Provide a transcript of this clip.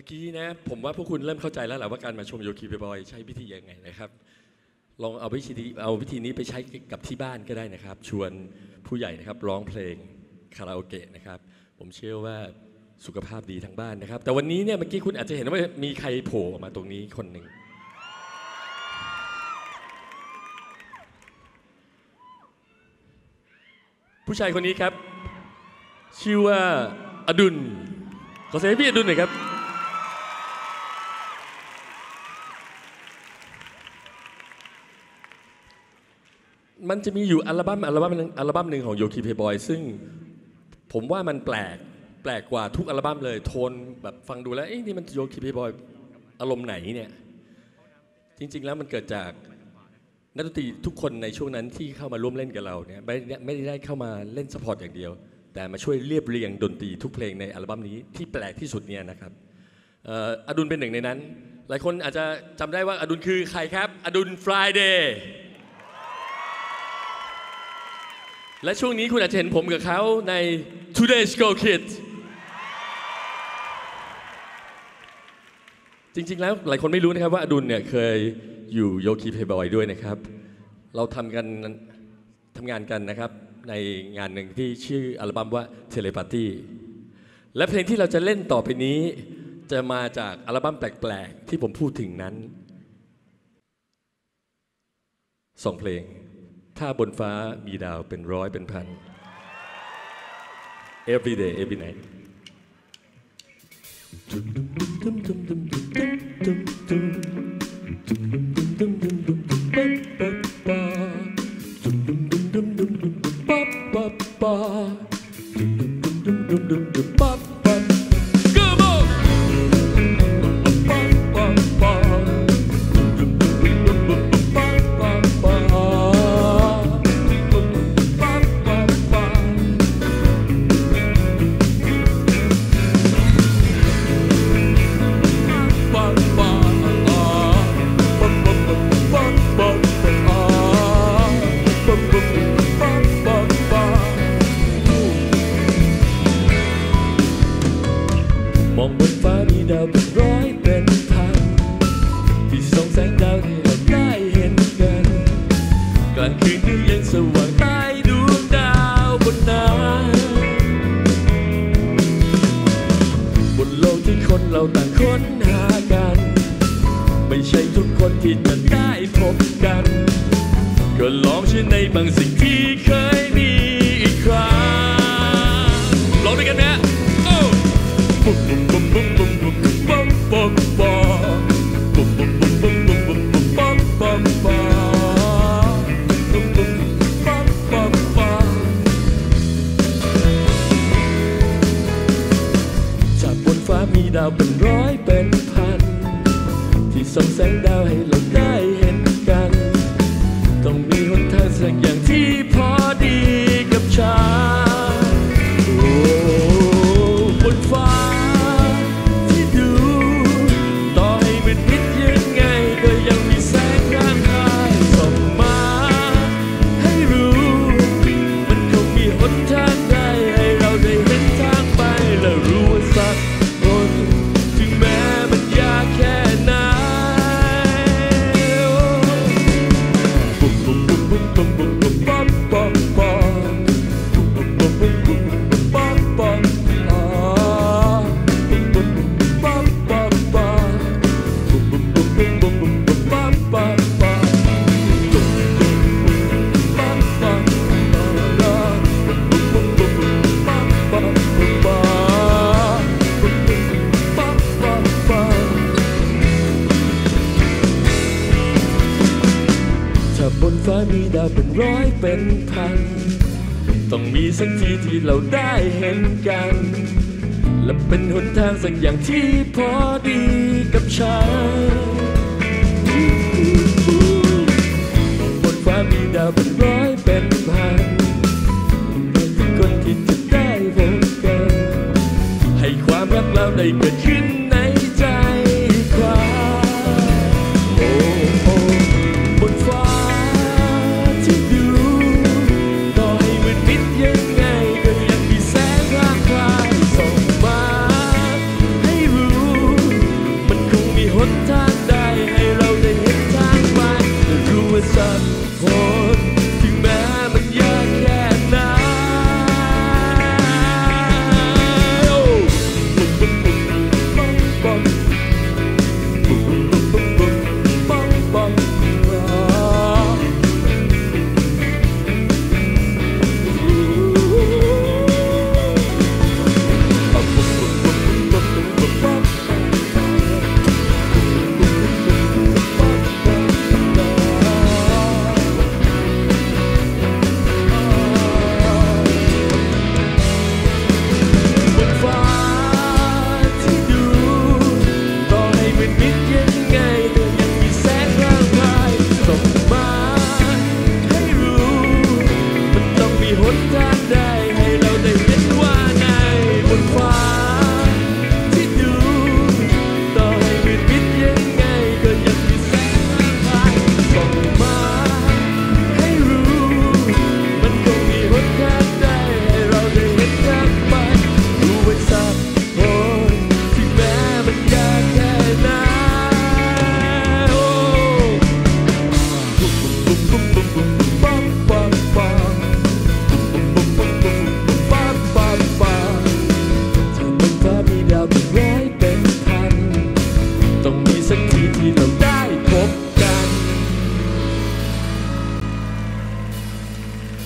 มื่อกี้นะผมว่าพวกคุณเริ่มเข้าใจแล้วแหละว่าการมาชมโยคีเพย์บอยใช้วิธียังไงนะครับลองเอาวิธีนี้เอาวิธีนี้ไปใช้กับที่บ้านก็ได้นะครับ ชวนผู้ใหญ่นะครับร้องเพลงคาราโอเกะนะครับ ผมเชื่อว่าสุขภาพดีทั้งบ้านนะครับ แต่วันนี้เนี่ยเมื่อกี้คุณอาจจะเห็นว่ามีใครโผล่ออกมาตรงนี้คนหนึ่งผู้ชายคนนี้ครับ ชื่อว่าอดุลขอเสียงพี่อดุลหน่อยครับ มันจะมีอยู่อัลบั้มอัลบั้มหนึงอัลบั้มหนึ่งของ Yokee Playboy ซึ่งผมว่ามันแปลกแปลกกว่าทุกอัลบั้มเลยโทนแบบฟังดูแล้วเอ้นี่มัน Yokee Playboy อารมณ์ไหนเนี่ยจริง ๆ แล้วมันเกิดจากนักดนตรีทุกคนในช่วงนั้นที่เข้ามาร่วมเล่นกับเราเนี่ยไม่ได้ไม่ได้เข้ามาเล่น support อย่างเดียว แต่มาช่วยเรียบเรียงดนตรีทุกเพลงในอัลบั้มนี้ที่แปลกที่สุดเนี่ยนะครับอออดุลเป็นหนึ่งในนั้น หลายคนอาจจะจำได้ว่าอดุลคือใครครับ อดุล Friday และช่วงนี้คุณอาจจะเห็นผมกับเขาใน Today's Go Kids จริง ๆ แล้วหลายคนไม่รู้นะครับว่าอดุลเนี่ยเคยอยู่โยคีเพย์บอยด้วยนะครับ เราทำกันทำงานกันนะครับ ในงานหนึ่งที่ชื่ออัลบั้มว่า Telepathy และเพลงที่เราจะเล่นต่อไปนี้ จะมาจากอัลบั้มแปลก ๆ ที่ผมพูดถึงนั้นสองเพลง ถ้าบนฟ้ามีดาวเป็นร้อยเป็นพัน every day every night องบนฟ้ามีดาวเป็นร้อยเป็นพันที่ส่องแสงดาวให้เราได้เห็นกันกลางคืนก็ยังสว่างใต้ดวงดาวบนนั้นบนโลกที่คนเราต่างค้นหากัน ไม่ใช่ทุกคนที่จะได้พบกัน ก็ลองเชื่อในบางสิ่งที่เคย ส่องแสงดาวให้เราได้เห็น มีดาวเป็นร้อยเป็นพัน ต้องมีสักทีที่เราได้เห็นกัน และเป็นหนทางสักอย่างที่พอดีกับฉัน